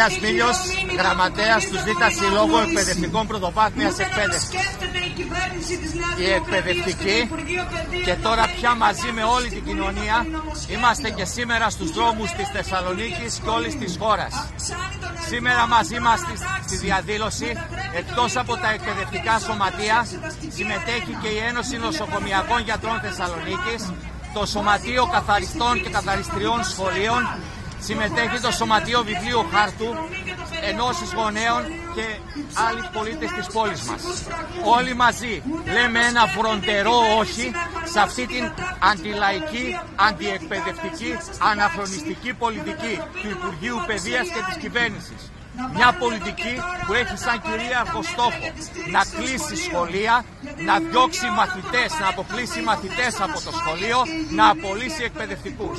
Ανδρέας Μίλιος, γραμματέας του ΔΙΤΑ Συλλόγου Εκπαιδευτικών Πρωτοπάθμιας Εκπαίδευσης. Οι εκπαιδευτικοί και τώρα πια μαζί με όλη την κοινωνία είμαστε και σήμερα στους δρόμους της Θεσσαλονίκης και όλης της χώρας. Σήμερα μαζί μας στη διαδήλωση, εκτός από τα εκπαιδευτικά σωματεία, συμμετέχει και η Ένωση Νοσοκομιακών Γιατρών Θεσσαλονίκης, το Σωματείο Καθαριστών και Καθαριστριών Σχολείων, συμμετέχει το Σωματείο Βιβλίου Χάρτου, ενώσεις γονέων και άλλοι πολίτες της πόλης μας. Όλοι μαζί λέμε ένα φροντερό όχι σε αυτή την αντιλαϊκή, αντιεκπαιδευτική, αναχρονιστική πολιτική του Υπουργείου Παιδείας και της Κυβέρνησης. Μια πολιτική που έχει σαν κυρίαρχο στόχο να κλείσει σχολεία, να διώξει μαθητές, να αποκλείσει μαθητές από το σχολείο, να απολύσει εκπαιδευτικούς.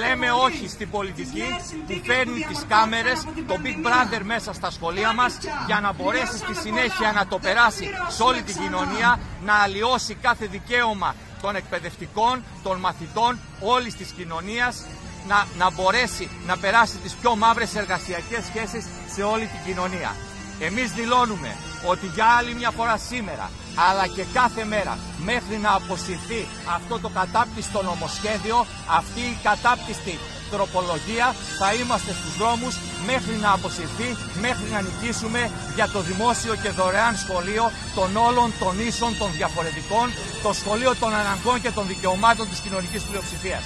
Λέμε όχι στην πολιτική που φέρνει τις κάμερες, το Big Brother μέσα στα σχολεία μας για να μπορέσει στη συνέχεια να το περάσει σε όλη την κοινωνία, να αλλοιώσει κάθε δικαίωμα των εκπαιδευτικών, των μαθητών, όλης της κοινωνίας να, να μπορέσει να περάσει τις πιο μαύρες εργασιακές σχέσεις σε όλη την κοινωνία. Εμείς δηλώνουμε ότι για άλλη μια φορά σήμερα, αλλά και κάθε μέρα, μέχρι να αποσυρθεί αυτό το κατάπτυστο νομοσχέδιο, αυτή η κατάπτυστη τροπολογία, θα είμαστε στους δρόμους μέχρι να αποσυρθεί, μέχρι να νικήσουμε για το δημόσιο και δωρεάν σχολείο των όλων των ίσων, των διαφορετικών, το σχολείο των αναγκών και των δικαιωμάτων της κοινωνικής πλειοψηφίας.